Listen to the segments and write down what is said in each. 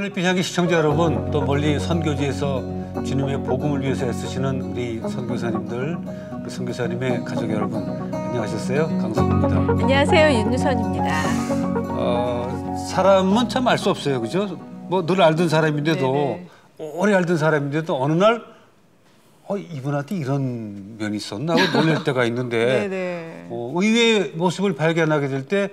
하늘빛 향기 시청자 여러분, 또 멀리 선교지에서 주님의 복음을 위해서 애쓰시는 우리 선교사님들, 우리 선교사님의 가족 여러분, 안녕하셨어요? 강석구입니다. 안녕하세요 윤유선입니다. 어, 사람은 참 알 수 없어요, 그죠? 뭐 늘 알던 사람인데도 네네. 오래 알던 사람인데도 어느 날 어, 이분한테 이런 면이 있었나 하고 놀랄 때가 있는데 네네. 어, 의외의 모습을 발견하게 될때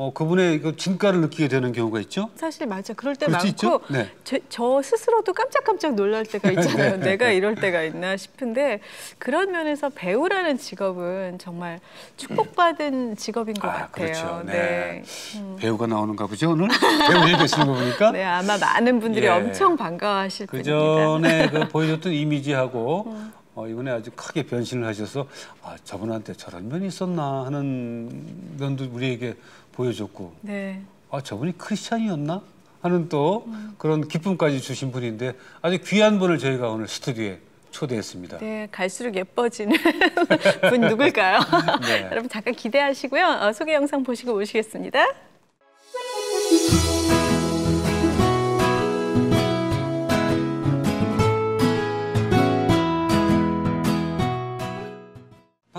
어, 그분의 그 진가를 느끼게 되는 경우가 있죠. 사실 맞아 그럴 때 많고? 네. 제- 저 스스로도 깜짝깜짝 놀랄 때가 있잖아요. 네. 내가 이럴 때가 있나 싶은데 그런 면에서 배우라는 직업은 정말 축복받은 직업인 것 아, 같아요. 그렇죠. 네. 음. 배우가 나오는가 보죠 오늘 배우 얘기하시는 거 보니까 네, 아마 많은 분들이 예. 엄청 반가워하실 그 분입니다. 전에 그 보여줬던 이미지하고 어, 이번에 아주 크게 변신을 하셔서 아 저분한테 저런 면이 있었나 하는 면도 우리에게 보여줬고 네. 아 저분이 크리스찬이었나 하는 또 그런 기쁨까지 주신 분인데 아주 귀한 분을 저희가 오늘 스튜디오에 초대했습니다. 네, 갈수록 예뻐지는 분 누굴까요? 네. 여러분 잠깐 기대하시고요. 어, 소개 영상 보시고 오시겠습니다.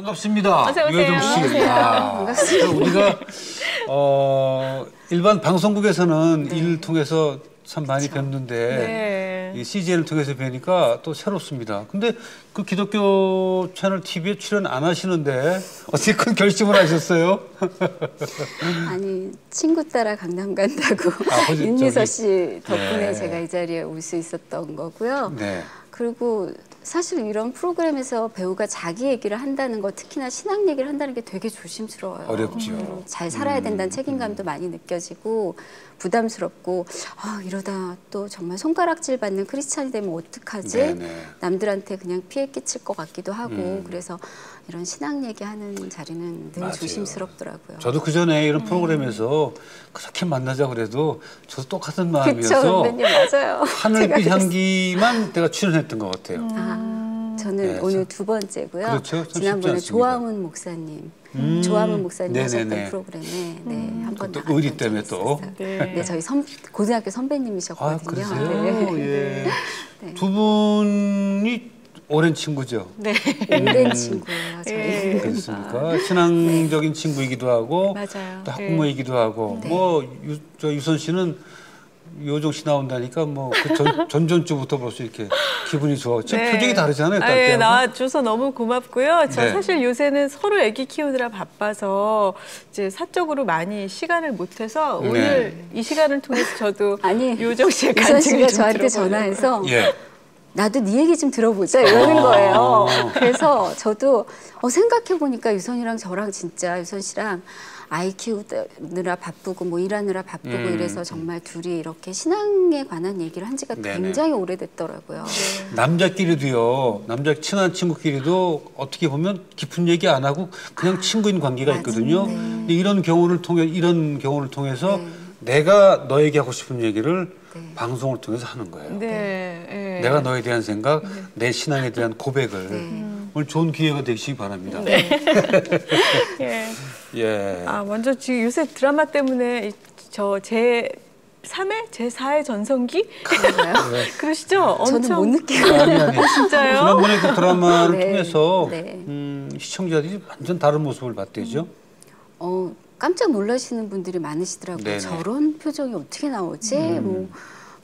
반갑습니다. 어서 오세요. 유효정 씨. 안녕하세요. 아, 반갑습니다. 우리가 어, 일반 방송국에서는 일을 통해서 참 많이 뵀는데 네. 이 CGN을 통해서 뵈니까 또 새롭습니다. 근데 그 기독교 채널 TV에 출연 안 하시는데 어떻게 큰 결심을 하셨어요? 아니 친구 따라 강남 간다고 아, 윤미서 씨 덕분에 네. 제가 이 자리에 올 수 있었던 거고요. 네. 그리고 사실 이런 프로그램에서 배우가 자기 얘기를 한다는 거 특히나 신앙 얘기를 한다는 게 되게 조심스러워요. 어렵죠. 음, 잘 살아야 된다는 책임감도 많이 느껴지고 부담스럽고 아 이러다 또 정말 손가락질 받는 크리스찬이 되면 어떡하지? 네네. 남들한테 그냥 피해 끼칠 것 같기도 하고 음. 그래서 이런 신앙 얘기하는 자리는 늘 맞아요. 조심스럽더라고요. 저도 그 전에 음. 이런 프로그램에서 그렇게 만나자 그래도 저도 똑같은 그쵸, 마음이어서 선배님 맞아요. 하늘빛. 향기만 내가 출연했던 것 같아요. 아, 저는 네, 오늘 두 번째고요. 그렇죠. 지난번에. 조화문 목사님, 음. 조화문 목사님 네네네. 하셨던 프로그램에 네, 한번 또 의리 때문에 또. 네. 네, 저희 선, 고등학교 아, 선배님이셨거든요. 그러세요? 네. 예. 네. 두 분이 오랜 친구죠. 네. 오랜 친구예요, 저희. 예. 그렇습니까? 친항적인 친구이기도 하고 맞아요. 또 네. 학부모이기도 하고 네. 뭐 유, 저 유선 씨는 요정 씨 나온다니까 뭐그 전, 전전주부터 벌써 이렇게 기분이 좋아. 지금 네. 표정이 다르잖아요. 아, 딸 예. 나와줘서 너무 고맙고요. 저 네. 사실 요새는 서로 아기 키우느라 바빠서 이제 사적으로 많이 시간을 못해서 네. 오늘 이 시간을 통해서 저도 아니, 요정 씨의 간증을 씨가 좀 저한테 들어보려고. 전화해서 예. 나도 네 얘기 좀 들어보자 이러는 아. 거예요. 그래서 저도 어, 생각해 보니까 유선이랑 저랑 진짜 유선 씨랑 아이 키우느라 바쁘고 뭐 일하느라 바쁘고 음. 이래서 정말 둘이 이렇게 신앙에 관한 얘기를 한 지가 네네. 굉장히 오래됐더라고요. 남자끼리도요. 남자 친한 친구끼리도 어떻게 보면 깊은 얘기 안 하고 그냥 친구인 관계가 있거든요. 근데 이런 경우를 통해 이런 경우를 통해서 네. 내가 너에게 하고 싶은 얘기를 네. 방송을 통해서 하는 거예요. 네. 예. 내가 너에 대한 생각, 내 신앙에 대한 고백을 네. 오늘 좋은 기회가 되시기 바랍니다. 예. 예. 아, 먼저 지금 요새 드라마 때문에 저제 3회, 제 4회 전성기 그런가요? 그러시죠? 저는 못 엄청 느끼고 아니 아니. 진짜요? 지난번에 그 드라마를 네. 통해서 네. 음, 시청자들이 완전 다른 모습을 봤대죠. 어, 깜짝 놀라시는 분들이 많으시더라고요. 네네. 저런 표정이 어떻게 나오지? 음. 뭐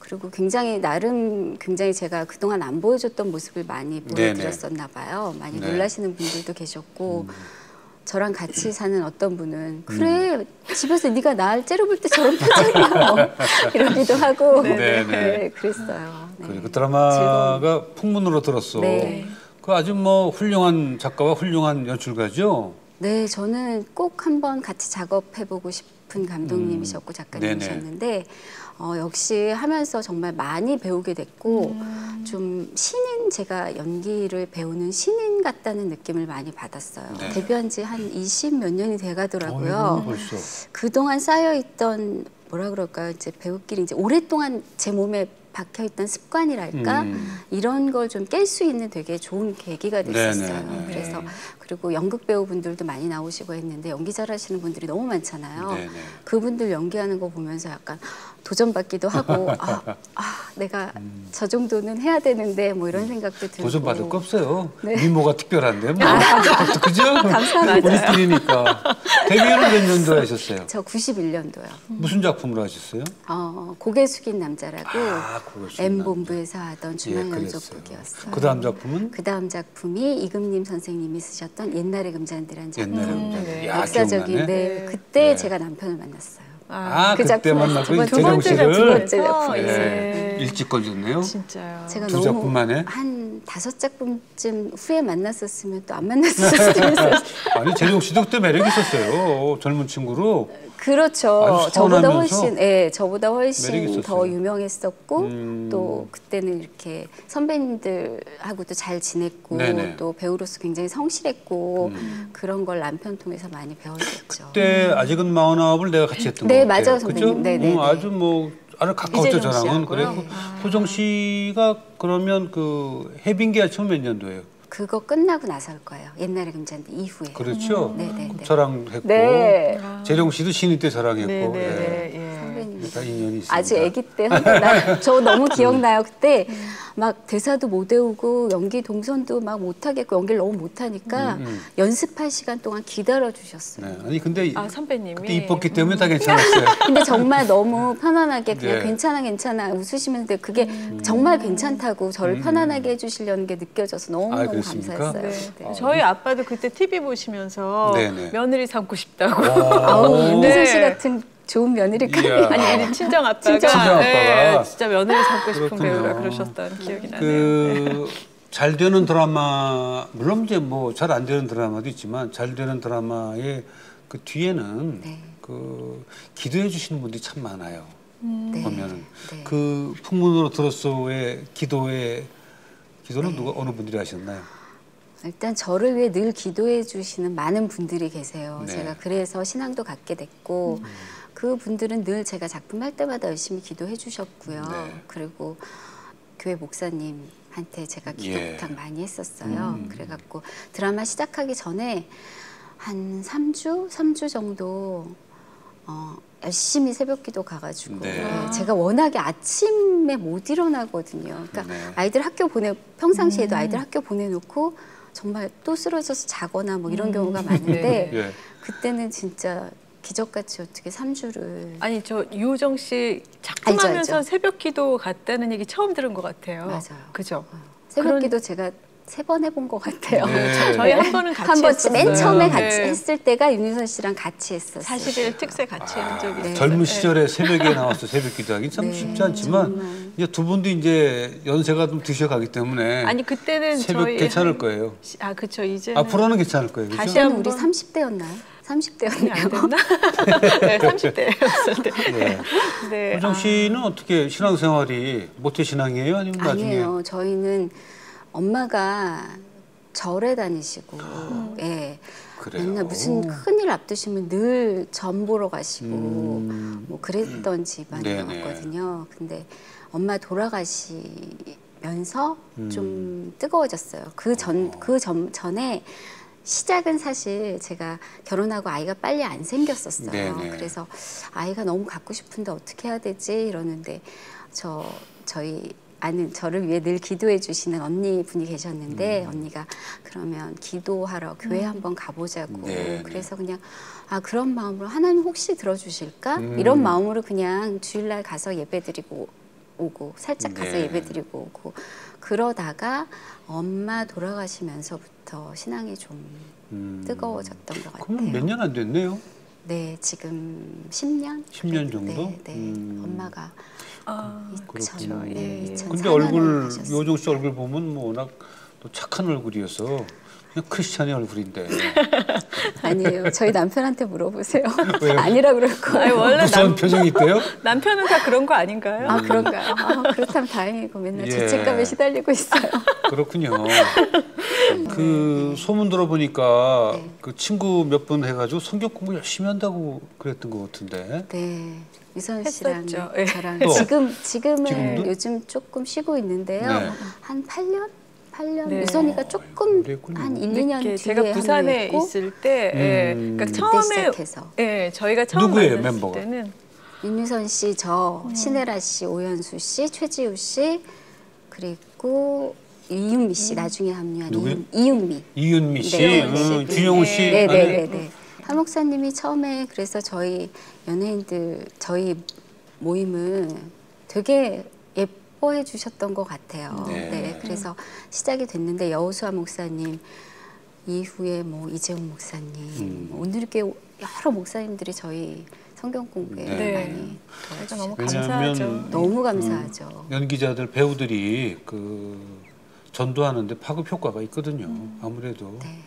그리고 굉장히 나름 굉장히 제가 그동안 안 보여줬던 모습을 많이 네네. 보여드렸었나 봐요. 많이 네. 음. 놀라시는 분들도 계셨고 저랑 같이 사는 어떤 분은 그래 집에서 네가 날 째려볼 때 저런 표정이야 뭐 이러기도 하고 네네. 네, 그랬어요. 네. 그 드라마가 풍문으로 들었어. 네. 그 아주 뭐 훌륭한 작가와 훌륭한 연출가죠. 네, 저는 꼭 한번 같이 작업해보고 깊은 감독님이셨고 작가님이셨는데 어, 역시 하면서 정말 많이 배우게 됐고 음. 좀 신인 제가 연기를 배우는 신인 같다는 느낌을 많이 받았어요. 네. 데뷔한 지 한 20 몇 년이 돼가더라고요. 벌써. 그동안 쌓여있던 뭐라 그럴까요? 이제 배우끼리 이제 오랫동안 제 몸에 박혀있던 습관이랄까 음. 이런 걸 좀 깰 수 있는 되게 좋은 계기가 됐었어요. 네네네. 그래서 네. 그리고 연극 배우분들도 많이 나오시고 했는데 연기 잘하시는 분들이 너무 많잖아요. 네네. 그분들 연기하는 거 보면서 약간 도전받기도 하고 아, 아 내가 저 정도는 해야 되는데 뭐 이런 생각도 들고 음. 도전 받을 거 없어요. 네. 미모가 특별한데 뭐. 그죠? 감사합니다. 우리끼리니까. 데뷔는 몇 년도에 하셨어요? 저 91년도요. 무슨 작품으로 하셨어요? 어, 고개 숙인 남자라고 아, M. 본부에서 하던 예, 중앙연속극이었어요. 그 다음 작품은 그 다음 작품이 이금님 선생님이 쓰셨던 옛날의 금잔디라는 작품. 음, 음, 네. 야, 역사적인. 네, 네. 그때 네. 제가 남편을 만났어요. 아, 그 그때 작품 만나고 두 번째 씨를 두 번째 작품. 예, 예. 일찍 걸렸네요. 진짜요. 제가 두 작품 만에? 한 다섯 작품쯤 후에 만났었으면 또 안 만났을 수도 있었어요. 아니 재정 씨도 그때 매력 있었어요. 젊은 친구로. 그렇죠. 저보다 훨씬, 예, 저보다 훨씬. 더 유명했었고 음. 또 그때는 이렇게 선배님들하고도 잘 지냈고 네네. 또 배우로서 굉장히 성실했고 음. 그런 걸 남편 통해서 많이 배웠었죠. 그때 아직은 마흔아홉을 내가 같이 했던 네, 것 같아요. 맞아요, 선배님. 그죠? 네, 네. 아주 뭐 아주 가까웠죠 저랑은. 그래고 호정 씨가 그러면 그 해빙기가 처음 몇 년도예요? 그거 끝나고 나설 거예요. 옛날에 금잔디 이후에. 그렇죠. 네, 네, 네. 저랑 했고 네. 재정 씨도 신인 때 저랑 했고. 네, 네, 예. 네. 예. 있습니다. 아주 아기 때 한번 저 너무 기억나요. 그때 막 대사도 못 외우고 연기 동선도 막 못하겠고 연기를 너무 못하니까 음, 음. 연습할 시간 동안 기다려 주셨어요. 네. 아니 근데 아 선배님이 그때 이뻤기 때문에 다 괜찮았어요. 근데 정말 너무 편안하게 그냥 네. 괜찮아 괜찮아 웃으시면서 그게 정말 괜찮다고 저를 편안하게 해주시려는 게 느껴져서 너무 음. 아, 너무? 감사했어요. 네. 네. 저희 아빠도 그때 TV 보시면서 네네. 며느리 삼고 싶다고. 아우 오. 윤선 씨 네. 같은 좋은 며느리가 이야. 아니 친정 아빠가 친정 아빠가. 네, 진짜 며느리 삼고 싶은 그렇군요. 배우라 그러셨던 기억이 나네요. 그 잘 되는 드라마 물론 이제 뭐 잘 안 되는 드라마도 있지만 잘 되는 드라마의 그 뒤에는 네. 그 기도해 주시는 분들이 참 많아요. 네. 보면은 네. 그 풍문으로 들었어의 기도에 기도는 누가 어느 분들이 하셨나요? 일단 저를 위해 늘 기도해 주시는 많은 분들이 계세요. 네. 제가 그래서 신앙도 갖게 됐고 그 분들은 늘 제가 작품 할 때마다 열심히 기도해 주셨고요. 네. 그리고 교회 목사님한테 제가 기도 예. 부탁 많이 했었어요. 음. 그래갖고 드라마 시작하기 전에 한 3주, 3주 정도 어, 열심히 새벽 기도 가가지고 네. 네, 제가 워낙에 아침에 못 일어나거든요. 그러니까 네. 아이들 학교 보내 평상시에도 아이들 학교 보내놓고 정말 또 쓰러져서 자거나 뭐 이런 경우가 많은데 네. 예. 그때는 진짜 기적같이 어떻게 3주를 아니 저 유호정 씨 작품 하면서. 새벽 기도 갔다는 얘기 처음 들은 것 같아요. 맞아요. 그죠? 새벽 그런- 기도 제가 세 번 해본 것 같아요. 네. 저희 한 번은 같이 한 번, 맨 했었어요. 처음에 같이 네. 했을 때가 윤유선 씨랑 같이 했었어요. 41 특세 같이 한 적이 네. 있어요. 젊은 네. 시절에 새벽에 나와서 새벽 기도하기 참 네, 쉽지 않지만 정말. 이제 두 분도 이제 연세가 좀 드셔가기 때문에 아니 그때는 새벽 저희 괜찮을 한- 거예요. 아 그렇죠 이제 앞으로는 괜찮을 거예요. 그죠? 다시 한번- 우리 30대였나요? 안 30대였나요? 됐나? 네, 30대였을 때. 네. 네. 호정 아, 씨는 어떻게 신앙생활이 모태 신앙이에요? 아니면 나중에? 아니에요. 저희는 엄마가 절에 다니시고, 음. 예. 그래요. 맨날 무슨 큰일 앞두시면 늘전 보러 가시고, 음. 뭐 그랬던. 집안이었거든요. 근데 엄마 돌아가시면서 음. 좀 뜨거워졌어요. 그 전, 그 전, 전에 시작은 사실 제가 결혼하고 아이가 빨리 안 생겼었어요. 네네. 그래서 아이가 너무 갖고 싶은데 어떻게 해야 되지 이러는데 저 저희 아는 저를 위해 늘 기도해 주시는 언니 분이 계셨는데 음. 언니가 그러면 기도하러 교회 한번 가보자고 네네. 그래서 그냥 아 그런 마음으로 하나님 혹시 들어주실까 음. 이런 마음으로 그냥 주일날 가서 예배드리고 오고 살짝 가서 네. 예배드리고 오고 그러다가 엄마 돌아가시면서부터 신앙이 좀 음. 뜨거워졌던 것 그럼 같아요. 몇년 안 됐네요. 네, 지금 10년? 10년 정도? 네, 네. 음. 엄마가 아, 그렇군요. 예, 예. 2004년에 근데 얼굴. 요정 씨 얼굴 보면 뭐 워낙 또 착한 얼굴이어서 크리스찬의 얼굴인데 아니에요. 저희 남편한테 물어보세요. 아니라 그럴 거예요. 아니, 원래 무서운 남, 표정이 있대요? 남편은 다 그런 거 아닌가요? 아 그런가요? 아, 그렇다면 다행이고 맨날 예. 죄책감에 시달리고 있어요. 그렇군요. 그 소문 들어보니까 네. 그 친구 몇 분 해가지고 성경 공부 열심히 한다고 그랬던 것 같은데. 네. 유선 씨랑 했었죠. 예. 저랑 또? 지금 지금은 지금도? 요즘 조금 쉬고 있는데요. 네. 한 8년? 8년 네. 유선이가 조금 그랬군요. 한 1, 2년 늦게 뒤에 제가 부산에 있을 때, 예, 음. 그러니까 처음에, 시작해서 예, 저희가 처음 누구예요, 만났을 멤버가? 때는 윤유선 씨, 저, 신혜라 씨, 오연수 씨, 최지우 씨, 그리고 이윤미 씨 나중에 합류한 누구요? 이윤, 이윤미. 이윤미 씨, 네, 어, 네. 준영우 씨. 네, 아니, 네네네네. 하 목사님이 처음에 그래서 저희 연예인들 저희 모임을 되게 예 뻐해 주셨던 것 같아요. 네. 네. 그래서 시작이 됐는데 여우수아 목사님 이후에 뭐 이재용 목사님 음. 뭐 오늘 이렇게 여러 목사님들이 저희 성경 공부에 네. 많이 저희가 너무 감사하죠. 너무 감사하죠. 연기자들 배우들이 그 전도하는데 파급 효과가 있거든요. 아무래도 네.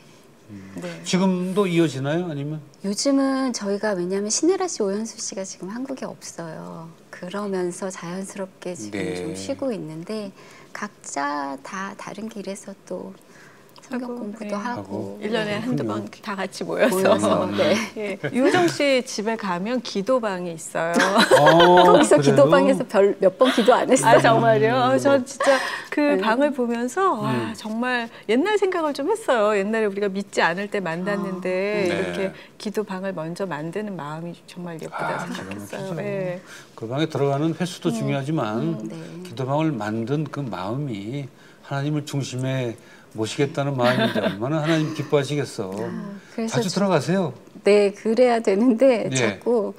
네. 지금도 이어지나요? 아니면 요즘은 저희가 왜냐하면 신혜라 씨, 오현수 씨가 지금 한국에 없어요. 그러면서 자연스럽게 지금 네. 좀 쉬고 있는데 각자 다 다른 길에서 또 성경 하고, 공부도 네. 하고, 하고. 일 년에 그렇군요. 한두 번 다 같이 모여서. 모여서 네. 예. 유정 씨 집에 가면 기도방이 있어요. 어, 거기서 그래요? 기도방에서 별 몇 번 기도 안 했어요. 아 정말요? 아, 저 진짜 그 네. 방을 보면서 와 음. 정말 옛날 생각을 좀 했어요. 옛날에 우리가 믿지 않을 때 만났는데 아, 네. 이렇게 기도 방을 먼저 만드는 마음이 정말 예쁘다 아, 생각했어요. 예. 그 방에 들어가는 횟수도 중요하지만 네. 기도방을 만든 그 마음이 하나님을 중심에 모시겠다는 마음인데 얼마나 하나님 기뻐하시겠어. 그래서 자주 좀- 들어가세요. 네, 그래야 되는데 네. 자꾸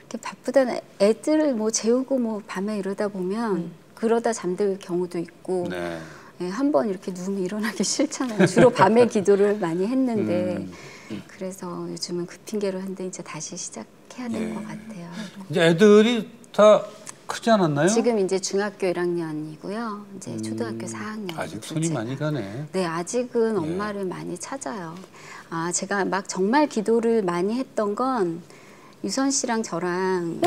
이렇게 바쁘다 애들을 뭐 재우고 뭐 밤에 이러다 보면 그러다 잠들 경우도 있고 네. 예, 한번 이렇게 누우면 일어나기 싫잖아요. 주로 밤에 기도를 많이 했는데 음. 그래서 요즘은 그 핑계로 한데 이제 다시 시작해야 될 예. 것 같아요. 이제 애들이 다 크지 않았나요? 지금 이제 중학교 1학년이고요. 이제 음, 초등학교 4학년. 아직 손이 많이 가네. 네, 아직은 예. 엄마를 많이 찾아요. 아, 제가 막 정말 기도를 많이 했던 건 유선 씨랑 저랑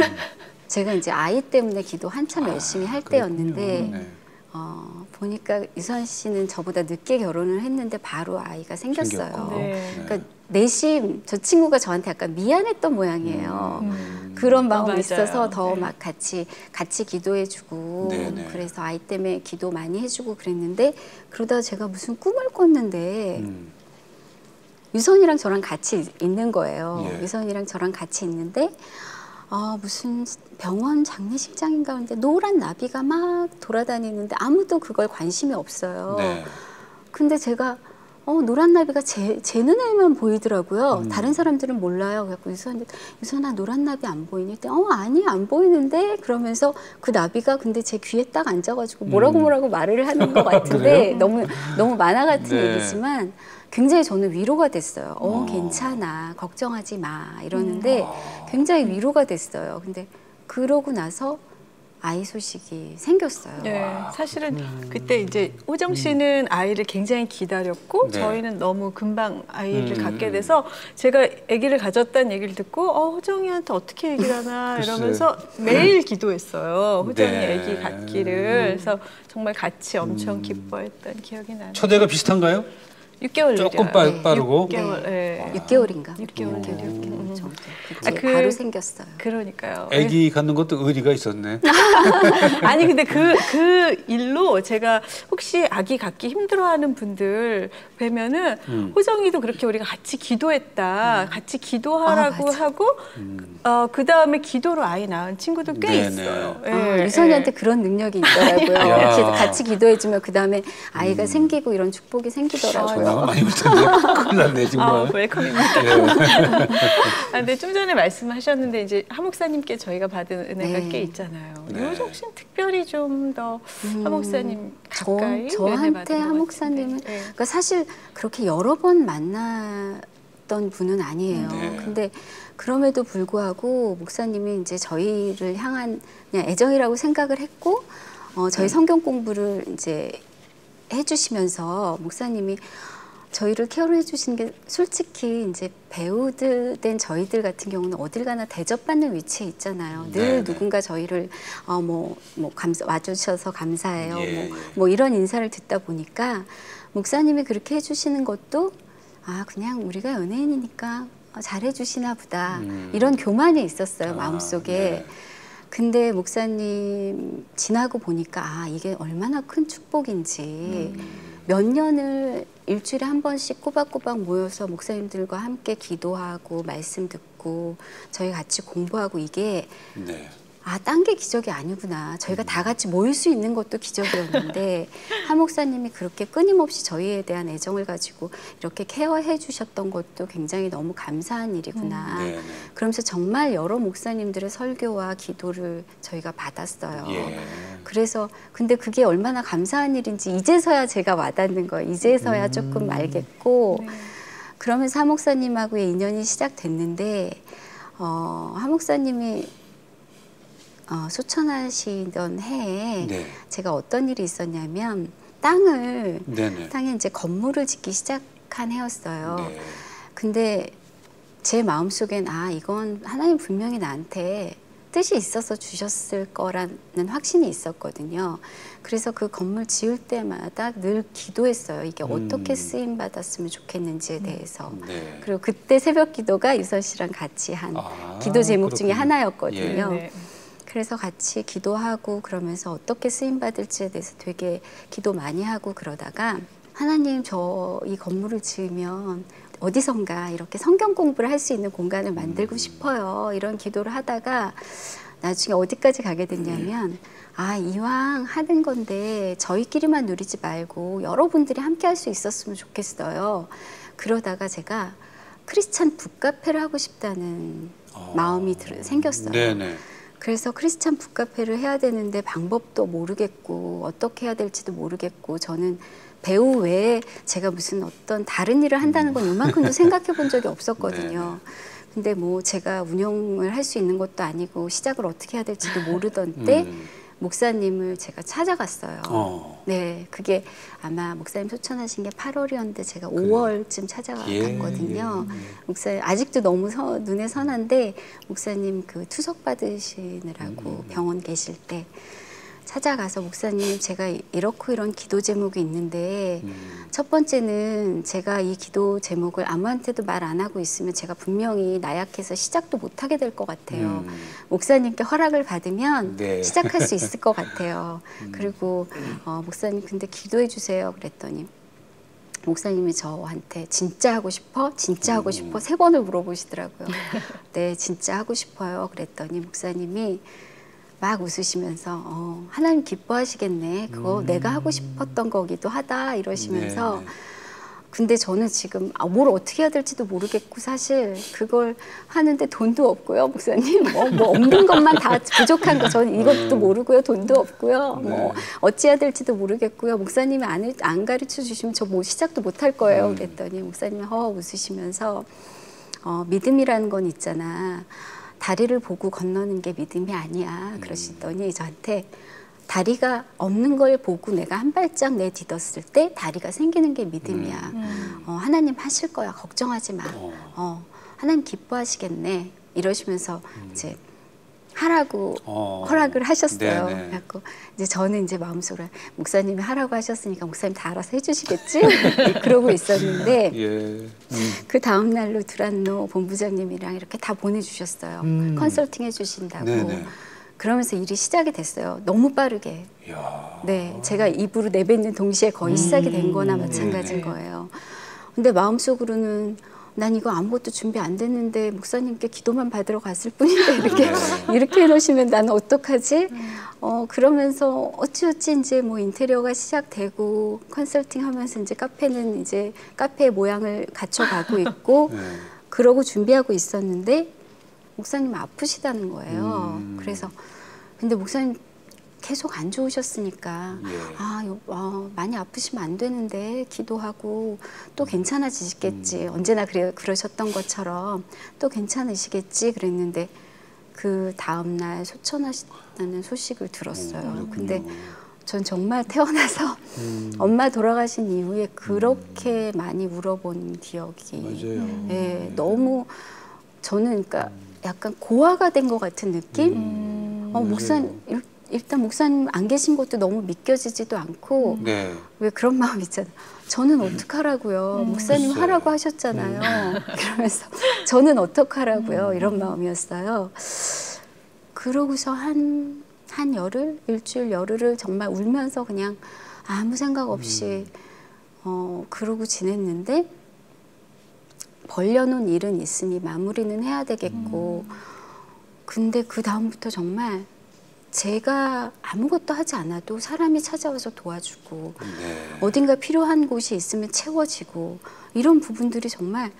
제가 이제 아이 때문에 기도 한참 열심히 할 때였는데. 네. 어, 보니까 유선 씨는 저보다 늦게 결혼을 했는데 바로 아이가 생겼어요. 생겼고. 네. 그러니까 내심 저 친구가 저한테 약간 미안했던 모양이에요. 음. 그런 마음이 맞아요. 있어서 더 네. 막 같이 같이 기도해주고 네네. 그래서 아이 때문에 기도 많이 해주고 그랬는데 그러다 제가 무슨 꿈을 꿨는데 음. 유선이랑 저랑 같이 있는 거예요. 예. 유선이랑 저랑 같이 있는데 아 무슨 병원 장례식장인가 하는데 노란 나비가 막 돌아다니는데 아무도 그걸 관심이 없어요. 네. 근데 제가 어 노란 나비가 제, 제 눈에만 보이더라고요. 음. 다른 사람들은 몰라요. 그래서 유선한테 유선아 노란 나비 안 보이니? 그랬더니 어 아니 안 보이는데 그러면서 그 나비가 근데 제 귀에 딱 앉아가지고 뭐라고 음. 뭐라고 말을 하는 것 같은데 그래요? 너무 너무 만화 같은 네. 얘기지만 굉장히 저는 위로가 됐어요. 어 어. 괜찮아 걱정하지 마 이러는데 굉장히 위로가 됐어요. 근데 그러고 나서 아이 소식이 생겼어요. 네, 사실은 그때 이제 호정 씨는 아이를 굉장히 기다렸고 음. 네. 저희는 너무 금방 아이를 음. 갖게 돼서 제가 아기를 가졌다는 얘기를 듣고 어, 호정이한테 어떻게 얘기를 하나. 이러면서 매일 기도했어요. 호정이 네. 아기 갖기를 그래서 정말 같이 엄청 기뻐했던 기억이 나요. 첫애가 비슷한가요? 6개월 조금. 빠, 네. 빠르고. 6개월. 네. 6개월인가? 육 개월, 육 개월, 육육 개월 개월. 정도. 아, 그때 그- 바로 생겼어요. 그러니까요. 아기 갖는 것도 의리가 있었네. 아니 근데 그그 일로 제가 혹시 아기 갖기 힘들어하는 분들 뵈면은 음. 호정이도 그렇게 우리가 같이 기도했다, 같이 기도하라고 아. 하고 음. 어, 그 다음에 기도로 아이 낳은 친구도 꽤 네네. 있어요. 아, 예, 유선이한테 예. 그런 능력이 있더라고요. 야. 기- 같이 기도해주면 그 다음에 아이가 생기고 이런 축복이 생기더라고요. 전화가 많이 올 텐데 큰일 났네 아, 정말. 웰컴입니다. 예. 아, 근데 좀 전에 말씀하셨는데 이제 하목사님께 저희가 받은 은혜가 네. 꽤 있잖아요. 네. 요정 씨는 특별히 좀더 음, 하목사님 저, 가까이 은혜 저한테 하목사님은. 예. 그러니까 사실 그렇게 여러 번 만났던 분은 아니에요. 네. 근데 그럼에도 불구하고 목사님이 이제 저희를 향한 그냥 애정이라고 생각을 했고 어, 네. 저희 성경 공부를 이제 해주시면서 목사님이 저희를 케어를 해주시는 게 솔직히 이제 배우들 된 저희들 같은 경우는 어딜 가나 대접받는 위치에 있잖아요. 늘 네, 네. 누군가 저희를 어뭐뭐 감사 와주셔서 감사해요. 예, 뭐, 예. 뭐 이런 인사를 듣다 보니까 목사님이 그렇게 해주시는 것도 아 그냥 우리가 연예인이니까 어, 잘해주시나 보다 음. 이런 교만이 있었어요 아, 마음속에. 네. 근데 목사님 지나고 보니까 아 이게 얼마나 큰 축복인지 음. 몇 년을 일주일에 한 번씩 꼬박꼬박 모여서 목사님들과 함께 기도하고 말씀 듣고 저희 같이 공부하고 이게 네. 아, 딴 게 기적이 아니구나. 저희가 다 같이 모일 수 있는 것도 기적이었는데 한 목사님이 그렇게 끊임없이 저희에 대한 애정을 가지고 이렇게 케어해 주셨던 것도 굉장히 너무 감사한 일이구나. 네, 네. 그러면서 정말 여러 목사님들의 설교와 기도를 저희가 받았어요. 예. 그래서 근데 그게 얼마나 감사한 일인지 이제서야 제가 와닿는 거예요. 이제서야 조금 알겠고 네. 그러면서 하 목사님하고의 인연이 시작됐는데 어, 하 목사님이 어, 소천하시던 해에 네. 제가 어떤 일이 있었냐면 땅을 네네. 땅에 이제 건물을 짓기 시작한 해였어요. 네. 근데 제 마음속엔 아 이건 하나님 분명히 나한테 뜻이 있어서 주셨을 거라는 확신이 있었거든요. 그래서 그 건물 지을 때마다 늘 기도했어요. 이게 음. 어떻게 쓰임 받았으면 좋겠는지에 대해서. 네. 그리고 그때 새벽 기도가 유선 씨랑 같이 한 아, 기도 제목 중에 그렇군요. 하나였거든요. 네. 그래서 같이 기도하고 그러면서 어떻게 쓰임 받을지에 대해서 되게 기도 많이 하고 그러다가 하나님 저 이 건물을 지으면 어디선가 이렇게 성경 공부를 할 수 있는 공간을 만들고 싶어요. 이런 기도를 하다가 나중에 어디까지 가게 됐냐면 아 이왕 하는 건데 저희끼리만 누리지 말고 여러분들이 함께 할 수 있었으면 좋겠어요. 그러다가 제가 크리스찬 북카페를 하고 싶다는 어. 마음이 들, 생겼어요. 네네. 그래서 크리스찬 북카페를 해야 되는데 방법도 모르겠고 어떻게 해야 될지도 모르겠고 저는 배우 외에 제가 무슨 어떤 다른 일을 한다는 건 이만큼도 생각해 본 적이 없었거든요. 근데 뭐 제가 운영을 할 수 있는 것도 아니고 시작을 어떻게 해야 될지도 모르던 때 음. 목사님을 제가 찾아갔어요. 어. 네, 그게 아마 목사님 소천하신 게 8월이었는데 제가 5월쯤 찾아갔거든요. 예, 예, 예. 목사님 아직도 너무 서- 눈에 선한데 목사님 그 투석 받으시느라고 음. 병원 계실 때 찾아가서 목사님 제가 이렇고 이런 기도 제목이 있는데 음. 첫 번째는 제가 이 기도 제목을 아무한테도 말 안 하고 있으면 제가 분명히 나약해서 시작도 못 하게 될 것 같아요. 음. 목사님께 허락을 받으면 네. 음. 시작할 수 있을 것 같아요. 그리고 어, 목사님 근데 기도해 주세요 그랬더니 목사님이 저한테 진짜 하고 싶어? 진짜 하고 음. 싶어? 세 번을 물어보시더라고요. 네, 진짜 하고 싶어요. 그랬더니 목사님이 막 웃으시면서 어, 하나님 기뻐하시겠네. 그거 내가 하고 싶었던 거기도 하다 이러시면서 음. 네, 네. 근데 저는 지금 아, 뭘 어떻게 해야 될지도 모르겠고 사실 그걸 하는데 돈도 없고요, 목사님. 뭐, 뭐 없는 것만 다 부족한 거 저는 이것도 모르고요, 돈도 없고요. 뭐 네. 어찌해야 될지도 모르겠고요. 목사님이 안, 안 가르쳐 주시면 저 뭐 시작도 못 할 거예요. 음. 그랬더니 목사님이 허 웃으시면서 어, 믿음이라는 건 있잖아. 다리를 보고 건너는 게 믿음이 아니야. 그러시더니 저한테 다리가 없는 걸 보고 내가 한 발짝 내딛었을 때 다리가 생기는 게 믿음이야. 어, 하나님 하실 거야. 걱정하지 마. 어. 어, 하나님 기뻐하시겠네. 이러시면서 이제 하라고 어. 허락을 하셨어요. 네네. 그래갖고 이제 저는 이제 마음속으로 목사님이 하라고 하셨으니까 목사님 다 알아서 해주시겠지? 그러고 있었는데 예. 음. 그 다음 날로 두란노 본부장님이랑 이렇게 다 보내주셨어요. 음. 컨설팅 해주신다고. 네네. 그러면서 일이 시작이 됐어요. 너무 빠르게. 이야. 네, 제가 입으로 내뱉는 동시에 거의 시작이 된 거나 마찬가지인 음. 네네. 거예요. 근데 마음속으로는 난 이거 아무것도 준비 안 됐는데 목사님께 기도만 받으러 갔을 뿐인데 이렇게 네. 이렇게 해놓으시면 나는 어떡하지? 어 그러면서 어찌어찌 이제 뭐 인테리어가 시작되고 컨설팅 하면서 이제 카페는 이제 카페의 모양을 갖춰가고 있고 네. 그러고 준비하고 있었는데 목사님 아프시다는 거예요. 음. 그래서 근데 목사님 계속 안 좋으셨으니까 예. 아, 요- 어, 많이 아프시면 안 되는데 기도하고 또 괜찮아지시겠지. 언제나 그래 그러셨던 것처럼 또 괜찮으시겠지 그랬는데 그 다음 날 소천하셨다는 소식을 들었어요. 음, 근데 그렇군요. 전 정말 태어나서 음. 엄마 돌아가신 이후에 그렇게 많이 울어본 기억이 맞아요. 예, 너무 저는 그러니까 약간 고아가 된 것 같은 느낌? 음. 어, 목사님 일- 일단 목사님 안 계신 것도 너무 믿겨지지도 않고 네. 왜 그런 마음 있잖아요. 저는 어떡하라고요. 목사님 글쎄. 하라고 하셨잖아요. 그러면서 저는 어떡하라고요. 이런 마음이었어요. 그러고서 한, 한 열흘, 일주일 열흘을 정말 울면서 그냥 아무 생각 없이 어, 그러고 지냈는데 벌려놓은 일은 있으니 마무리는 해야 되겠고 근데 그 다음부터 정말 제가 아무것도 하지 않아도 사람이 찾아와서 도와주고 네. 어딘가 필요한 곳이 있으면 채워지고 이런 부분들이 정말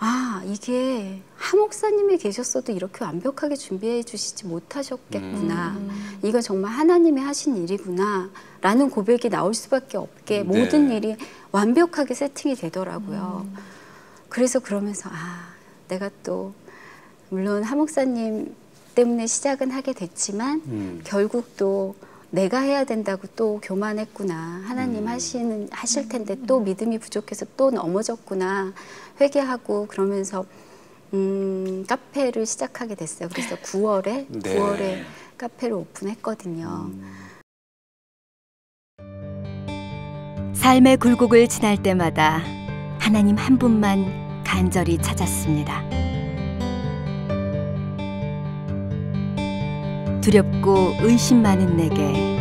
아 이게 하 목사님이 계셨어도 이렇게 완벽하게 준비해 주시지 못하셨겠구나 이건 정말 하나님이 하신 일이구나 라는 고백이 나올 수밖에 없게 네. 모든 일이 완벽하게 세팅이 되더라고요. 그래서 그러면서 아 내가 또 물론 하 목사님 때문에 시작은 하게 됐지만 음. 결국 또 내가 해야 된다고 또 교만했구나. 하나님 음. 하시는 하실 텐데 또 믿음이 부족해서 또 넘어졌구나. 회개하고 그러면서 음, 카페를 시작하게 됐어요. 그래서 9월에 네. 9월에 카페를 오픈했거든요. 삶의 굴곡을 지날 때마다 하나님 한 분만 간절히 찾았습니다. 두렵고 의심 많은 내게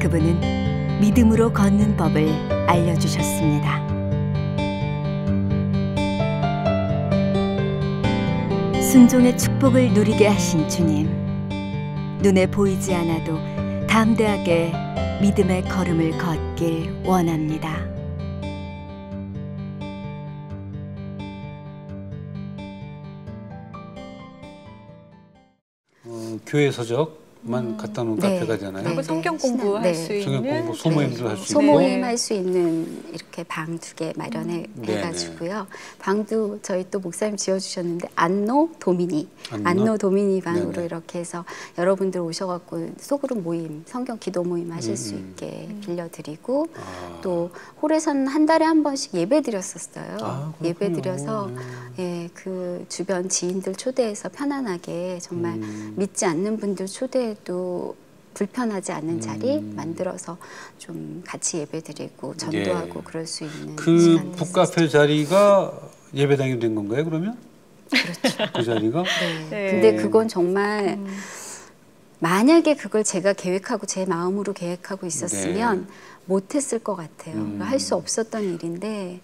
그분은 믿음으로 걷는 법을 알려주셨습니다. 순종의 축복을 누리게 하신 주님. 눈에 보이지 않아도 담대하게 믿음의 걸음을 걷길 원합니다. 교회 서적 만 갖다 놓은 네. 카페가 되나요? 그리고 네. 성경 공부할 네. 수 성경 있는 공부, 소모임도 할 수 있고. 소모임 할 수 있는 이렇게 방 두 개 마련해 네네. 가지고요. 방도 저희 또 목사님 지어 주셨는데 안노 도미니 안노? 안노, 도미니 방으로 네네. 이렇게 해서 여러분들 오셔갖고 소그룹 모임 성경 기도 모임 하실 수 음. 있게 빌려드리고 아. 또 홀에서는 한 달에 한 번씩 예배 드렸었어요. 아. 예배 드려서 음. 예, 그 주변 지인들 초대해서 편안하게 정말 음. 믿지 않는 분들 초대해 도 불편하지 않은 자리 음. 만들어서 좀 같이 예배 드리고 예. 전도하고 그럴 수 있는 그 북카페 자리가 예배당이 된 건가요? 그러면? 그렇죠. 그 자리가? 네. 네. 근데 그건 정말 음. 만약에 그걸 제가 계획하고 제 마음으로 계획하고 있었으면 네. 못했을 것 같아요. 음. 할수 없었던 일인데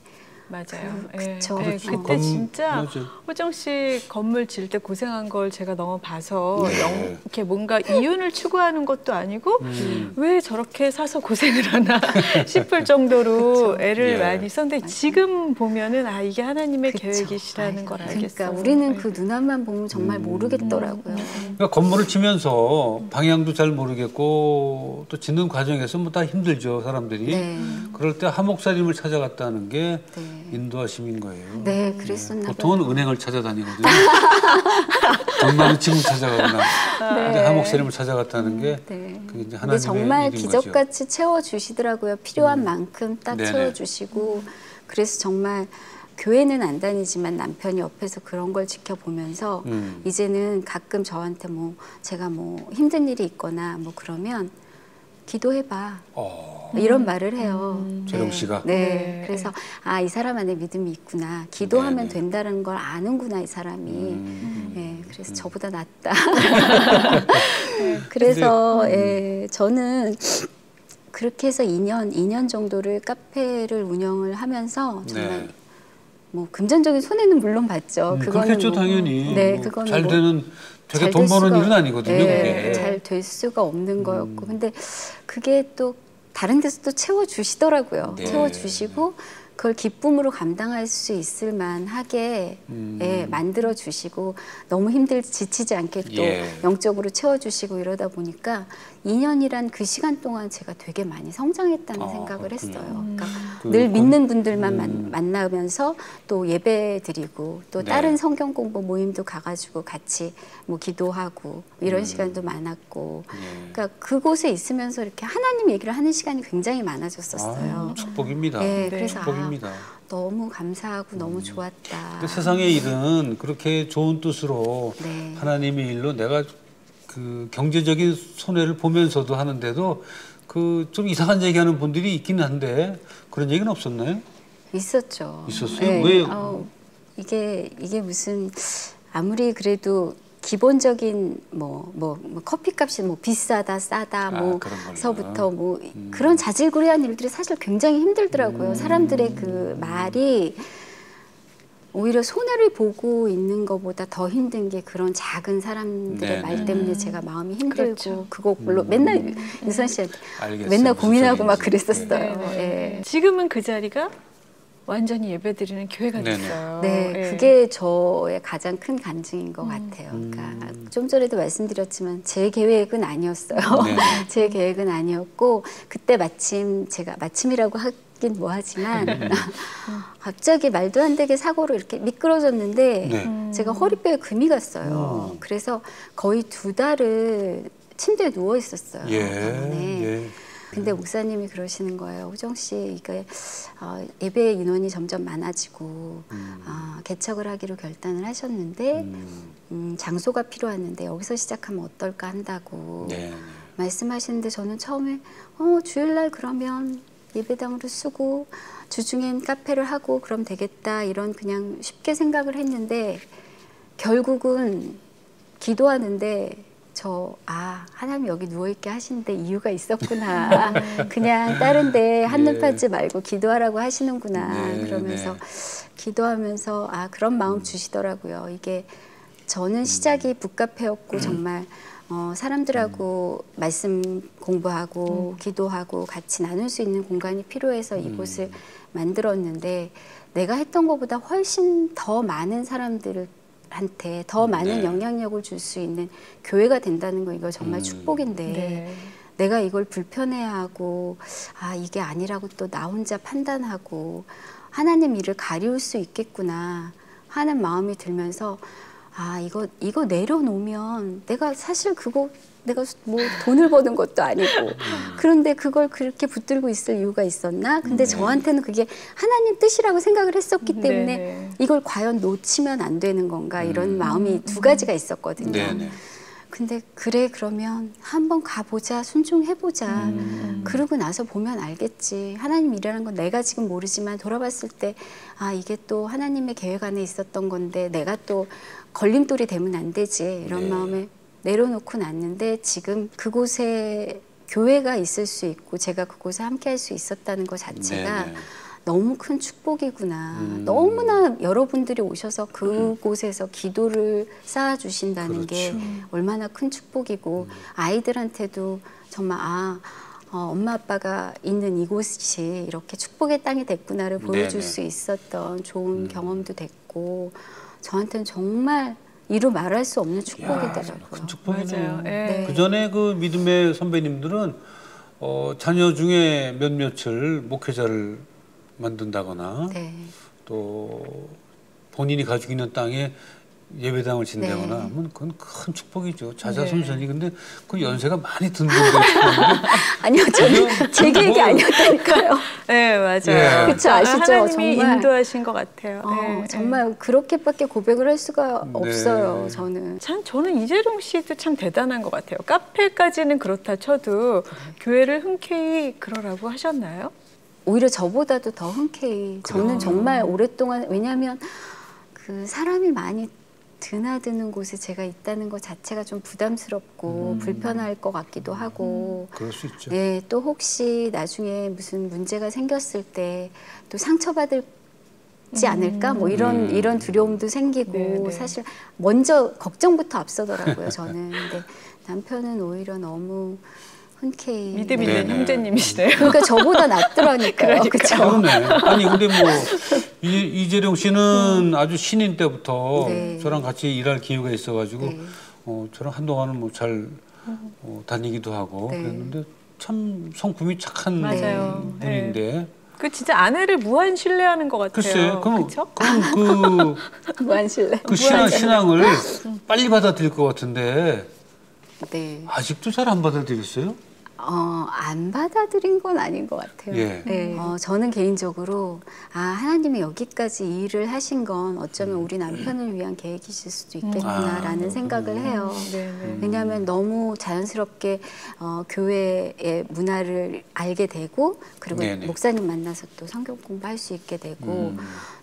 맞아요. 그- 예. 그쵸. 예. 그때 건- 진짜 맞아요. 호정 씨 건물 질 때 고생한 걸 제가 너무 봐서 네. 영, 이렇게 뭔가 이윤을 추구하는 것도 아니고 음. 왜 저렇게 사서 고생을 하나 싶을 정도로. 애를 예. 많이 썼는데. 지금 보면은 아 이게 하나님의 그쵸. 계획이시라는 걸 알겠어요. 그러니까 우리는 그 눈앞만 보면 정말 음. 모르겠더라고요. 그러니까 건물을 치면서 방향도 잘 모르겠고 또 짓는 과정에서 뭐 다 힘들죠 사람들이. 네. 그럴 때 하목사님을 찾아갔다는 게 네. 인도하심인 거예요. 네, 그랬었나 보통은 봐요. 은행을 찾아다니거든요. 돈 많은 친구 찾아가거나. 근데 하목사님을 찾아갔다는 게 네. 그게 이제 하나님의 정말. 기적같이 채워주시더라고요. 필요한 만큼 딱 네네. 채워주시고 그래서 정말 교회는 안 다니지만 남편이 옆에서 그런 걸 지켜보면서 음. 이제는 가끔 저한테 뭐 제가 뭐 힘든 일이 있거나 뭐 그러면 기도해봐 어, 이런 말을 해요. 재롱 씨가? 네. 네. 그래서 아 이 사람 안에 믿음이 있구나. 기도하면 네네. 된다는 걸 아는구나 이 사람이. 음. 예, 그래서 저보다 낫다. 그래서 예, 저는 그렇게 해서 2년, 2년 정도를 카페를 운영을 하면서 정말 네. 뭐 금전적인 손해는 물론 봤죠. 음, 그거는 그렇겠죠 뭐, 당연히. 네, 뭐 그거는 잘 뭐 되는 되게 잘돈될 버는 수가- 일은 아니거든요. 예, 그게. 음. 잘될 수가 없는 거였고, 근데 그게 또 다른 데서 또 채워주시더라고요. 네. 채워주시고 그걸 기쁨으로 감당할 수 있을 만하게 음. 예, 만들어 주시고 너무 힘들 지치지 않게 또 예. 영적으로 채워 주시고 이러다 보니까 2년이란 그 시간 동안 제가 되게 많이 성장했다는 아, 생각을 그렇군요. 했어요. 그러니까 그늘 건- 믿는 분들만 음. 만, 만나면서 또 예배 드리고 또 네. 다른 성경 공부 모임도 가가지고 같이 뭐 기도하고 이런 음. 시간도 많았고 예. 그러니까 그곳에 있으면서 이렇게 하나님 얘기를 하는 시간이 굉장히 많아졌었어요. 아, 축복입니다. 네, 네. 그래서 아, 축복입니다. 너무 감사하고 너무 좋았다. 그 세상의 일은 그렇게 좋은 뜻으로 네. 하나님의 일로 내가 그 경제적인 손해를 보면서도 하는데도 그 좀 이상한 얘기하는 분들이 있긴 한데 그런 얘기는 없었나요? 있었죠. 있었어요? 왜요? 어, 이게 이게 무슨 아무리 그래도 기본적인 뭐, 뭐, 뭐 커피값이 뭐 비싸다 싸다 아, 뭐. 서부터 뭐 음. 그런 자질구레한 일들이 사실 굉장히 힘들더라고요. 사람들의 그 말이 오히려 손해를 보고 있는 것보다 더 힘든 게 그런 작은 사람들의 네, 말 네, 때문에 네. 제가 마음이 힘들고 그렇죠. 그거로 맨날 유선 씨한테 알겠어요. 맨날 고민하고 막. 그랬었어요. 네, 네. 예. 지금은 그 자리가 완전히 예배드리는 교회가 네네. 됐어요. 네, 예. 그게 저의 가장 큰 간증인 것 같아요. 음. 그러니까 좀 전에도 말씀드렸지만 제 계획은 아니었어요. 제 계획은 아니었고 그때 마침 제가 마침이라고 하긴 뭐하지만 음. 갑자기 말도 안 되게 사고로 이렇게 미끄러졌는데 네. 음. 제가 허리뼈에 금이 갔어요. 어. 그래서 거의 두 달을 침대에 누워 있었어요. 예. 병원에. 예. 근데 목사님이 그러시는 거예요. 호정 씨, 이게 어, 예배 인원이 점점 많아지고 음. 아, 개척을 하기로 결단을 하셨는데 음. 음, 장소가 필요했는데 여기서 시작하면 어떨까 한다고 네. 말씀하시는데 저는 처음에 어, 주일날 그러면 예배당으로 쓰고 주중엔 카페를 하고 그럼 되겠다 이런 그냥 쉽게 생각을 했는데 결국은 기도하는데 저 아 하나님 여기 누워 있게 하시는데 이유가 있었구나. 그냥 다른데 한눈 예. 팔지 말고 기도하라고 하시는구나. 네, 그러면서 네. 기도하면서 아 그런 마음 주시더라고요. 이게 저는 시작이 북카페였고 정말 어, 사람들하고 말씀 공부하고 기도하고 같이 나눌 수 있는 공간이 필요해서 이곳을 만들었는데 내가 했던 것보다 훨씬 더 많은 사람들 한테 더 많은 네. 영향력을 줄 수 있는 교회가 된다는 거 이거 정말 음. 축복인데 네. 내가 이걸 불편해하고 아 이게 아니라고 또 나 혼자 판단하고 하나님 일을 가리울 수 있겠구나 하는 마음이 들면서 아 이거 이거 내려놓으면 내가 사실 그거 내가 뭐 돈을 버는 것도 아니고 그런데 그걸 그렇게 붙들고 있을 이유가 있었나? 근데 네. 저한테는 그게 하나님 뜻이라고 생각을 했었기 때문에 네네. 이걸 과연 놓치면 안 되는 건가 이런 음. 마음이 두 가지가 있었거든요. 네네. 근데 그래 그러면 한번 가보자 순종해보자 음. 그러고 나서 보면 알겠지 하나님 일이라는 건 내가 지금 모르지만 돌아봤을 때 아 이게 또 하나님의 계획 안에 있었던 건데 내가 또 걸림돌이 되면 안 되지 이런 네. 마음에 내려놓고 났는데 지금 그곳에 교회가 있을 수 있고 제가 그곳에 함께 할 수 있었다는 것 자체가 네네. 너무 큰 축복이구나. 음. 너무나 여러분들이 오셔서 그곳에서 기도를 쌓아주신다는 게 그렇죠. 얼마나 큰 축복이고 아이들한테도 정말 아 어, 엄마 아빠가 있는 이곳이 이렇게 축복의 땅이 됐구나를 보여줄 네네. 음. 수 있었던 좋은 경험도 됐고 저한테는 정말 이루 말할 수 없는 축복이더라고요. 큰 축복이네요. 맞아요. 예. 네. 그 전에 그 믿음의 선배님들은 어, 자녀 중에 몇몇을 목회자를 만든다거나 네. 또 본인이 가지고 있는 땅에 예배당을 짓는다거나 네. 하면 그건 큰 축복이죠. 자자손손이 네. 근데 그 연세가 많이 든 분들 아니요, 저는 제 계획이 뭐- 아니었다니까요. 네, 맞아요. 예. 그쵸, 아시죠? 하나님이 정말. 인도하신 것 같아요. 어, 네, 정말 그렇게밖에 고백을 할 수가 네. 없어요. 저는. 참 저는 이재룡 씨도 참 대단한 것 같아요. 카페까지는 그렇다 쳐도 교회를 흔쾌히 그러라고 하셨나요? 오히려 저보다도 더 흔쾌히 저는 정말 오랫동안 왜냐하면 그 사람이 많이 드나드는 곳에 제가 있다는 것 자체가 좀 부담스럽고 불편할 것 같기도 하고 그럴 수 있죠. 예, 또 혹시 나중에 무슨 문제가 생겼을 때 또 상처받을 지 않을까 뭐 이런 음. 이런 두려움도 생기고 네, 네. 사실 먼저 걱정부터 앞서더라고요 저는 근데 남편은 오히려 너무 흔쾌히 믿음 네. 있는 네네. 형제님이시네요. 그러니까 저보다 낫더라니까요. 그렇죠. 그러네. 아니 근데 뭐 이, 이재룡 씨는 아주 신인 때부터 네. 저랑 같이 일할 기회가 있어가지고 네. 어, 저랑 한동안은 뭐 잘 어, 다니기도 하고 네. 그랬는데 참 성품이 착한 맞아요. 분인데 그 진짜 아내를 무한 신뢰하는 것 같아요. 글쎄 그럼 그쵸? 그럼 그, 무한실내. 그 신앙 신앙을 빨리 받아들일 것 같은데 네. 아직도 잘 안 받아들였어요? 어, 안 받아들인 건 아닌 것 같아요. 예. 네. 어, 저는 개인적으로 아 하나님이 여기까지 일을 하신 건 어쩌면 우리 남편을 위한 계획이실 수도 있겠구나라는 아, 생각을 해요. 네, 네. 왜냐하면 너무 자연스럽게 어, 교회의 문화를 알게 되고 그리고 네네. 목사님 만나서 또 성경 공부할 수 있게 되고 음.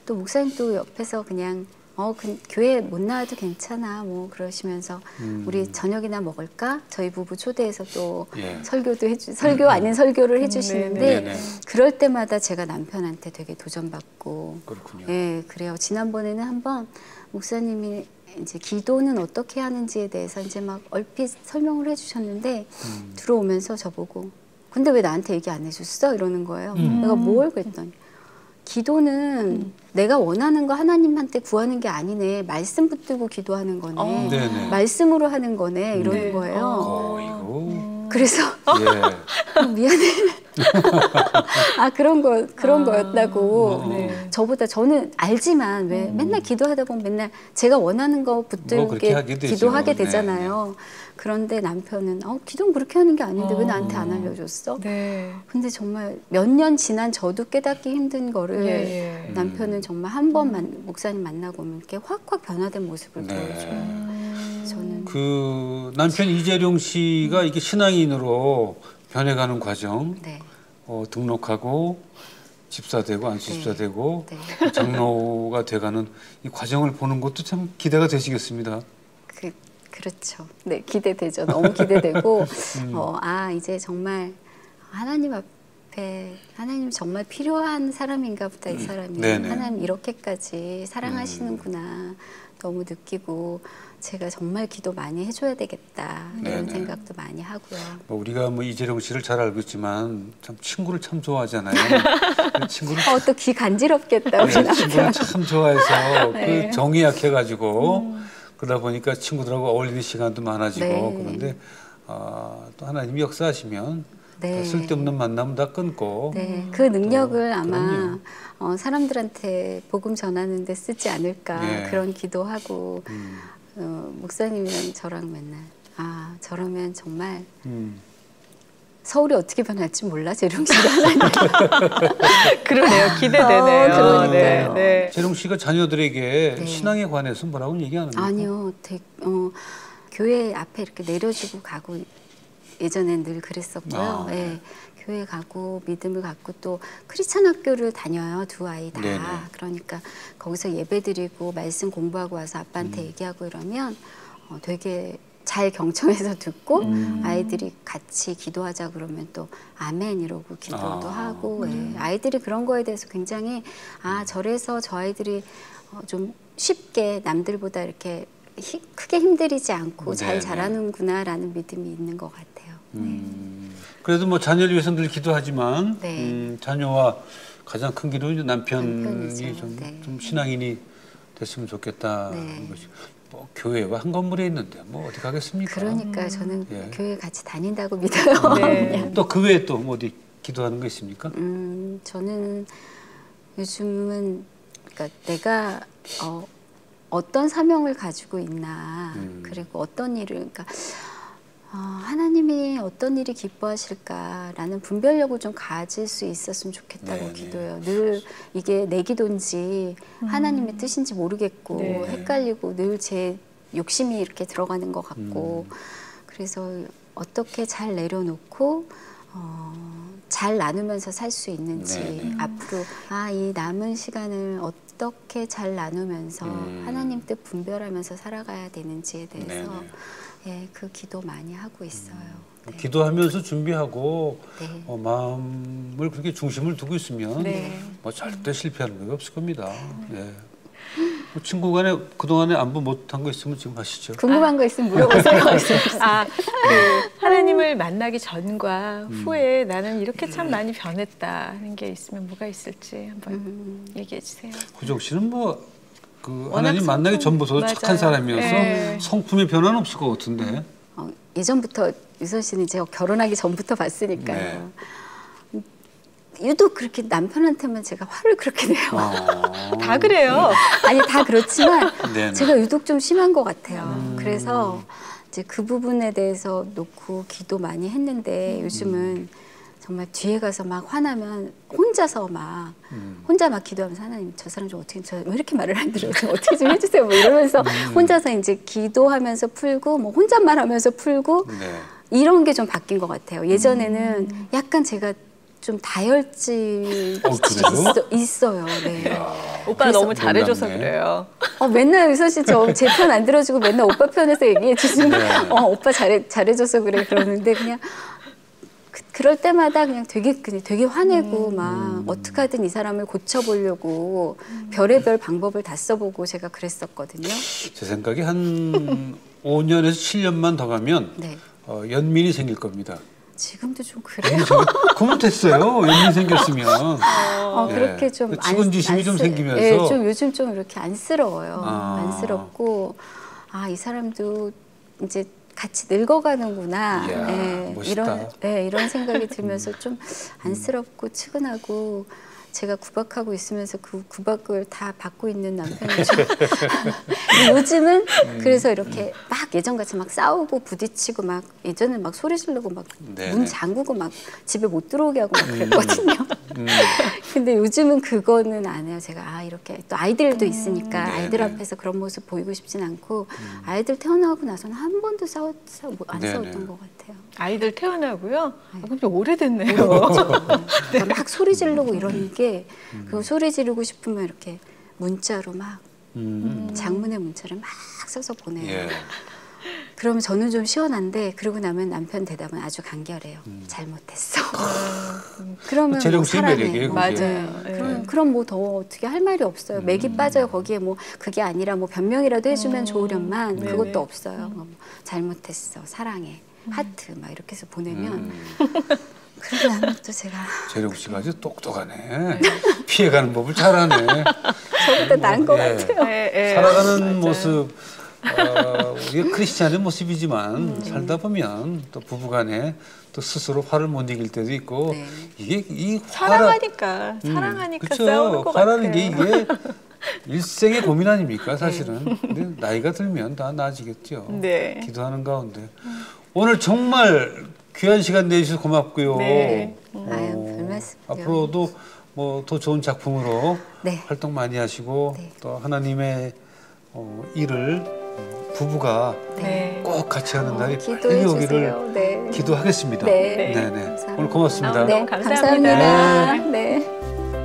또 목사님 또 옆에서 그냥 어 그, 교회 못 나와도 괜찮아 뭐 그러시면서 음. 우리 저녁이나 먹을까 저희 부부 초대해서 또 예. 설교도 해주 설교 아닌 설교를 해주시는데 네네. 그럴 때마다 제가 남편한테 되게 도전받고 그렇군요. 예 그래요 지난번에는 한번 목사님이 이제 기도는 어떻게 하는지에 대해서 이제 막 얼핏 설명을 해주셨는데 음. 들어오면서 저보고 근데 왜 나한테 얘기 안 해줬어 이러는 거예요. 음. 내가 뭘 그랬더니 기도는 내가 원하는 거 하나님한테 구하는 게 아니네 말씀 붙들고 기도하는 거네 어. 말씀으로 하는 거네 이러는 네. 거예요. 어. 그래서 예. 어, 미안해. 아 그런 거 그런 아, 거였다고. 어. 네. 저보다 저는 알지만 왜 맨날 기도하다 보면 맨날 제가 원하는 거뭐 붙들게 되죠. 기도하게 네, 되잖아요. 그런데 남편은 어 기도는 그렇게 하는 게 아닌데 왜 어. 나한테 안 알려줬어? 네. 근데 정말 몇 년 지난 저도 깨닫기 힘든 거를 예, 예. 남편은 정말 한 번 목사님 만나고 오면 이렇게 확확 변화된 모습을 네. 보여줘요. 음. 저는 그 남편 이재룡 씨가 이게 신앙인으로 변해가는 과정, 네, 어, 등록하고 집사되고 안수집사되고 네. 장로가 돼가는 이 과정을 보는 것도 참 기대가 되시겠습니다. 그 그렇죠. 네 기대되죠. 너무 기대되고 음. 어, 아 이제 정말 하나님 앞에 하나님 정말 필요한 사람인가 보다 이 사람이 음. 네네. 하나님 이렇게까지 사랑하시는구나 너무 느끼고 제가 정말 기도 많이 해줘야 되겠다 이런 네네. 생각도 많이 하고요. 뭐 우리가 뭐 이재룡 씨를 잘 알고 있지만 참 친구를 참 좋아하잖아요. 그 친구를 어또 귀 간지럽겠다 우리 네. 친구를 참 좋아해서 네. 그 정이 약해가지고 그러다 보니까 친구들하고 어울리는 시간도 많아지고 네. 그런데 아, 또 하나님이 역사하시면 네. 또 쓸데없는 만남 다 끊고 네, 그 능력을 또 아마. 어, 사람들한테 복음 전하는 데 쓰지 않을까 예. 그런 기도하고 음, 어, 목사님이랑 저랑 맨날 아 저러면 정말 음. 서울이 어떻게 변할지 몰라 재룡 씨가 그러네요. 기대되네요. 어, 그러니까요. 네, 네. 재룡 씨가 자녀들에게 네. 신앙에 관해서 뭐라고 얘기하는 거예요? 아니요 대, 어, 교회 앞에 이렇게 내려주고 가고 예전엔 늘 그랬었고요 아, 네. 예, 교회 가고 믿음을 갖고 또 크리스찬 학교를 다녀요 두 아이 다 네네. 그러니까 거기서 예배드리고 말씀 공부하고 와서 아빠한테 음. 얘기하고 이러면 어, 되게 잘 경청해서 듣고 음. 아이들이 같이 기도하자 그러면 또 아멘 이러고 기도도 아. 하고 예. 아이들이 그런 거에 대해서 굉장히 아 저래서 저 아이들이 어, 좀 쉽게 남들보다 이렇게 히- 크게 힘들이지 않고 잘 네네. 자라는구나라는 믿음이 있는 것 같아요. 음, 그래도 뭐 자녀를 위해서 늘 기도하지만 네. 음, 자녀와 가장 큰 이제 남편이. 좀, 네. 좀 신앙인이 됐으면 좋겠다. 네. 것이. 뭐 교회와 한 건물에 있는데 뭐 어디 가겠습니까? 그러니까 저는 예. 교회 같이 다닌다고 믿어요. 네. 또그 외에 또 뭐 어디 기도하는 거 있습니까? 음, 저는 요즘은 그러니까 내가 어, 어떤 사명을 가지고 있나 음. 그리고 어떤 일을 그러니까 어, 하나님이 어떤 일이 기뻐하실까라는 분별력을 좀 가질 수 있었으면 좋겠다고 네네. 기도해요. 늘 이게 내 기도인지 하나님의 뜻인지 모르겠고 네. 헷갈리고 늘 제 욕심이 이렇게 들어가는 것 같고 음. 그래서 어떻게 잘 내려놓고 어, 잘 나누면서 살 수 있는지 네네. 앞으로 아 이 남은 시간을 어떻게 잘 나누면서 음. 하나님 뜻 분별하면서 살아가야 되는지에 대해서 네네. 예, 그 기도 많이 하고 있어요. 네. 기도하면서 준비하고 네. 어, 마음을 그렇게 중심을 두고 있으면 네. 뭐 절대 실패하는 게 없을 겁니다. 예. 뭐 친구 간에 그동안에 안부 못한 거 있으면 지금 하시죠. 궁금한 거 있으면 물어보세요. 아, 그 하나님을 만나기 전과 후에 나는 이렇게 참 많이 변했다 하는 게 있으면 뭐가 있을지 한번 음. 얘기해 주세요. 구정 씨는 뭐 그 하나님 만나기 전부터 맞아요. 착한 사람이어서 네. 성품의 변화는 없을 것 같은데. 어, 예전부터 유선 씨는 제가 결혼하기 전부터 봤으니까요. 네. 유독 그렇게 남편한테만 제가 화를 그렇게 내요. 어. 다 그래요. 아니 다 그렇지만 네네. 제가 유독 좀 심한 것 같아요. 그래서 이제 그 부분에 대해서 놓고 기도 많이 했는데 요즘은 정말 뒤에 가서 막 화나면 혼자서 막 음. 혼자 막 기도하면서 하나님 저 사람 좀 어떻게 저왜 이렇게 말을 안 들어요? 좀 어떻게 좀 해주세요. 뭐 이러면서 혼자서 이제 기도하면서 풀고 뭐 혼잣말 하면서 풀고 네. 이런 게 좀 바뀐 것 같아요. 예전에는 약간 제가 좀 다혈질 어? 있어, 요 네. 오빠가 너무 잘해줘서. 그래요. 어, 맨날 유선 씨저 제 편 안 들어주고 맨날 오빠 편에서 얘기해 주시면 네. 어, 오빠 잘해 잘해줘서 그래 그러는데 그냥 그, 럴 때마다 그냥 되게 그냥 되게 화내고 음. 막 어떻게 하든 이 사람을 고쳐보려고 별의별 방법을 다 써보고 제가 그랬었거든요. 제 생각에 한 5년에서 7년만 더 가면 네. 어, 연민이 생길 겁니다. 지금도 좀 그래요. 그러면 됐어요. 연민 생겼으면. 어, 예. 그렇게 좀그 직원지심이 안- 좀 생기면서. 예, 좀 요즘 좀 이렇게 안쓰러워요. 아. 안쓰럽고 아 이 사람도 이제 같이 늙어가는구나. 이야, 예. 이런 예, 이런 생각이 들면서 좀 안쓰럽고 측은하고 제가 구박하고 있으면서 그 구박을 다 받고 있는 남편이 좀 근데 요즘은 음. 그래서 이렇게 막 예전같이 막 싸우고 부딪히고 막 예전엔 막 소리 지르고 막문 네네. 잠그고 막 집에 못 들어오게 하고 막 그랬거든요. 음. 근데 요즘은 그거는 안 해요. 제가 아 이렇게 또 아이들도 있으니까 네, 아이들 네. 앞에서 그런 모습 보이고 싶진 않고 아이들 태어나고 나서는 한 번도 싸웠 싸우, 안 네, 싸웠던 네. 것 같아요. 아이들 태어나고요. 아, 그럼 좀 오래됐네요. 그러니까 막 소리 지르고 이러는 게 음. 그 소리 지르고 싶으면 이렇게 문자로 막 음. 장문의 문자를 막 써서 보내요. 예. 그러면 저는 좀 시원한데 그러고 나면 남편 대답은 아주 간결해요. 음. 잘못했어. 그러면 뭐 사랑해. 맞아요. 예. 그럼 그럼 뭐 더 어떻게 할 말이 없어요. 맥이 음. 빠져요. 거기에 뭐 그게 아니라 뭐 변명이라도 해주면 좋으련만 네네. 그것도 없어요. 뭐 잘못했어, 사랑해, 하트 막 이렇게 해서 보내면 음. 그러고 나면 또 제가 재령 씨가 아주 똑똑하네. 피해가는 법을 잘하네. 저보다 나은 것 예. 같아요. 예, 예. 살아가는 맞아요. 모습 어, 우리가 크리스찬의 모습이지만 음. 살다 보면 또 부부간에 또 스스로 화를 못 이길 때도 있고 네. 이게 이 화라 사랑하니까 음, 사랑하니까 그쵸. 싸우는 것 화라는 같아요. 게 이게 일생의 고민 아닙니까 사실은 근데 나이가 들면 다 나아지겠죠 네. 기도하는 가운데 오늘 정말 귀한 시간 내주셔서 고맙고요 네. 아유, 별 말씀을요. 앞으로도 뭐 더 좋은 작품으로 네. 활동 많이 하시고 네. 또 하나님의 어, 일을 부부가 네. 꼭 같이 하는 날이 빨리 기도해 오기를. 네. 기도하겠습니다. 네. 네. 감사합니다. 오늘 고맙습니다. 아, 네, 너무 감사합니다. 감사합니다. 네.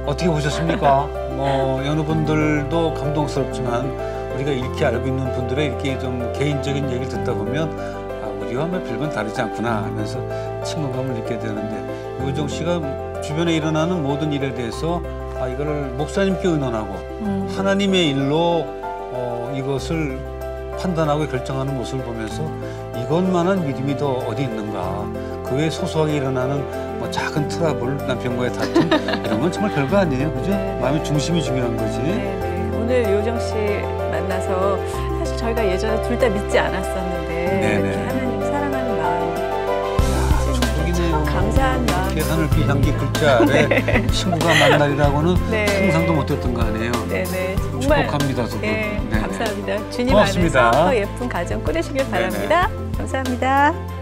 어떻게 보셨습니까? 뭐 여러 분들도 감동스럽지만 우리가 이렇게 알고 있는 분들의 이렇게 좀 개인적인 얘기를 듣다 보면 아, 우리와 뭐 별반 다르지 않구나 하면서 친근감을 느끼게 되는데 요정 씨가 주변에 일어나는 모든 일에 대해서 아 이거를 목사님께 의논하고 음. 하나님의 일로 어, 이것을 판단하고 결정하는 모습을 보면서 이것만한 믿음이 더 어디 있는가. 그 외에 소소하게 일어나는 뭐 작은 트러블 남편과의 다툼 이런 건 정말 별거 아니에요. 그죠? 네. 마음의 중심이 중요한 거지. 네, 네. 오늘 요정 씨 만나서 사실 저희가 예전에 둘 다 믿지 않았었는데 네, 이렇게 네. 하나님 사랑하는 마음. 야, 축복이네요. 감사한 마음. 이렇게 하늘빛 향기 글자 아래 친구가 만날이라고는 네. 상상도 못했던 거 아니에요. 네네. 정말. 축복합니다 두 분 네, 감사합니다. 주님 고맙습니다. 안에서 더 예쁜 가정 꾸리시길 바랍니다. 감사합니다.